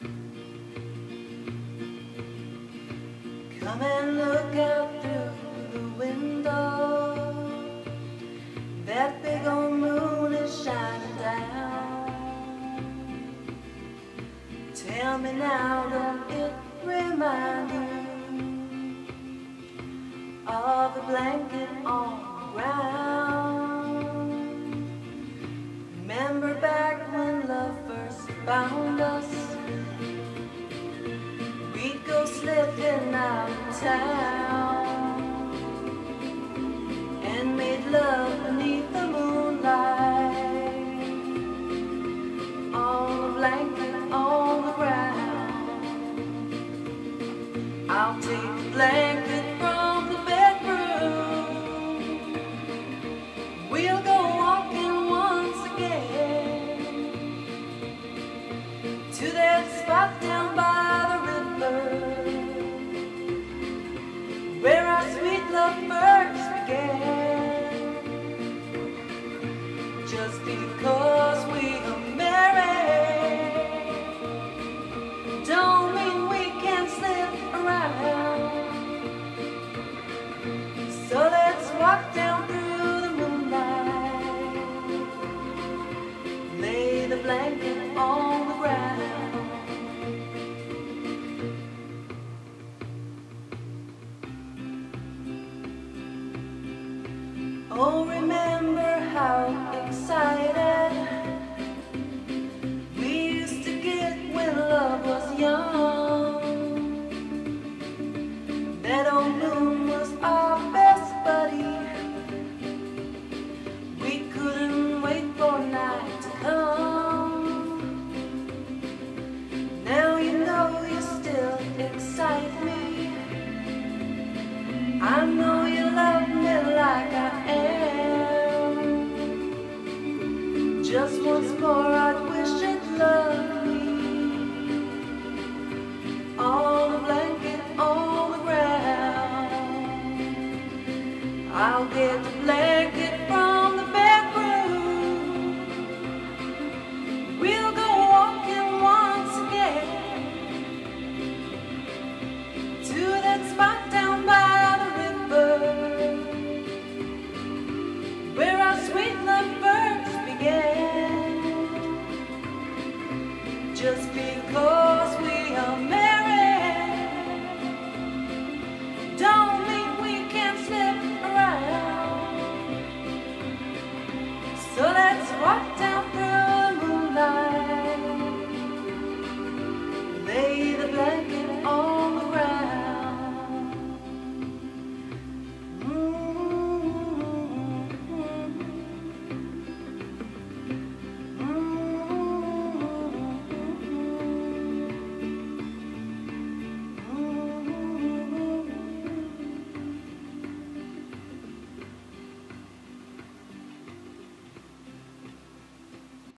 Come and look out through the window. That big old moon is shining down. Tell me now, don't it remind you of the blanket on the ground? Remember back when love first found go slipping out of town and made love beneath the moonlight on a blanket on the ground. I'll take a blanket from the bedroom. We'll go walking once again to that spot down by the river because we Oh, remember how excited we used to get when love was young. That old moon was our best buddy. We couldn't wait for night to come. Now you know you still excite me. I know you love me like I am. Just once more, I'd wish it'd love me. On a blanket on the ground. I'll get the blanket from just because we are married don't mean we can slip around. So let's walk down through.